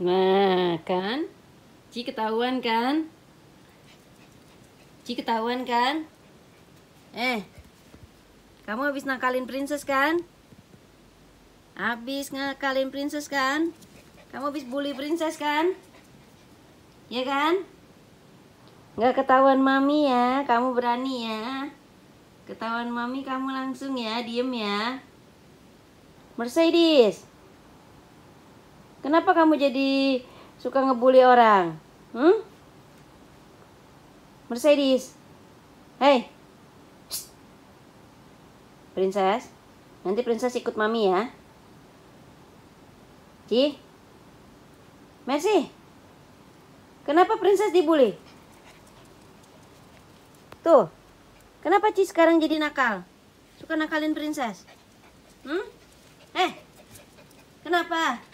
Nah, kan? Ci ketahuan kan? Ci ketahuan kan? Eh, kamu habis nakalin princess kan? Habis ngakalin princess kan? Kamu habis bully princess kan? Ya kan? Nggak ketahuan mami ya, kamu berani ya. Ketahuan mami kamu langsung ya, diem ya. Mercedes. Kenapa kamu jadi suka ngebully orang? Hmm? Mercedes. Hei. Princess. Nanti princess ikut mami ya. Ci. Mercy. Kenapa princess dibully? Tuh. Kenapa Ci sekarang jadi nakal? Suka nakalin princess? Hmm? Eh. Kenapa?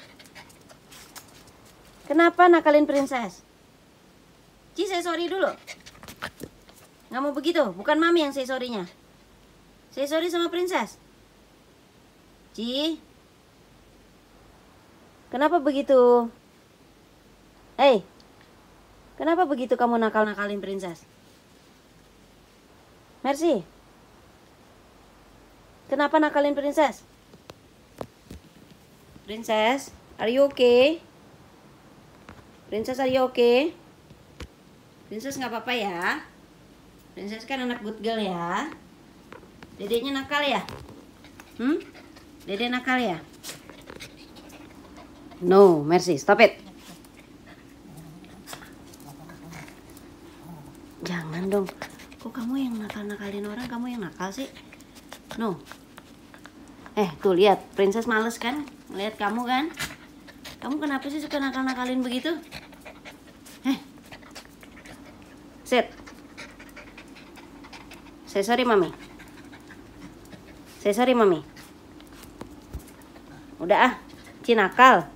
Kenapa nakalin princess? Ci, saya sorry dulu. Nggak mau begitu, bukan mami yang saya sorrynya. Saya sorry sama princess. Ci. Kenapa begitu? Hei. Kenapa begitu kamu nakal-nakalin princess? Mercy. Kenapa nakalin princess? Princess, are you okay? Princess are you okay? Princess nggak apa-apa ya. Princess kan anak good girl ya. Dedeknya nakal ya? Hmm? Dede nakal ya? No, Mercy, stop it. Jangan dong. Kok kamu yang nakal-nakalin orang, kamu yang nakal sih? No. Eh, tuh lihat, Princess males kan? Lihat kamu kan? Kamu kenapa sih suka nakal-nakalin begitu? Eh. Sit. Saya sorry, Mami. Saya sorry, Mami. Udah ah, Ci nakal.